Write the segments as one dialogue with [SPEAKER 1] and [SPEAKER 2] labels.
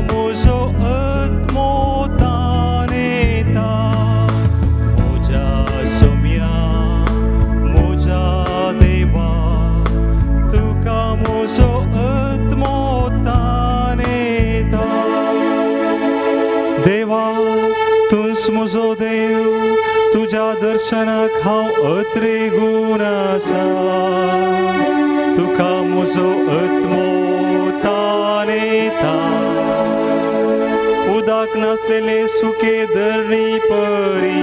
[SPEAKER 1] म्हजो आत्मोतान येता म्हज्या सौम्या म्हज्या देवा आत्मोतान येता देवा तुस म्हजो देव दर्शनाक अत्रेगून आसा तुका म्हजो आत्मो तान येता उदक नासलेले सुके धरणी परी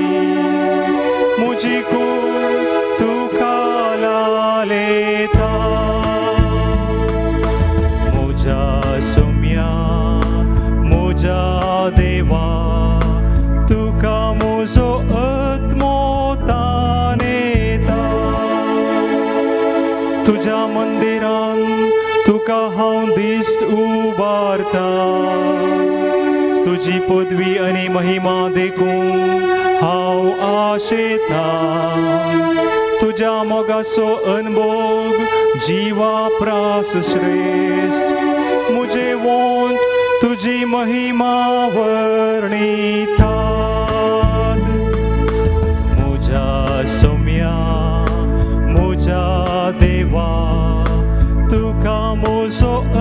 [SPEAKER 1] म्हजी कूड तुका लालेता म्हज्या सौम्या म्हज्या देवा। तुज्या मंदिरान तुका हांव दिश्ट उबारता? तुजी पदवी आनी महिमा देखून हांव आशेता। तुज्या मोगाचो अनुभव जिवा प्रास श्रेष्ठ। मुझे वोंट तुजी महिमा वर्णितात so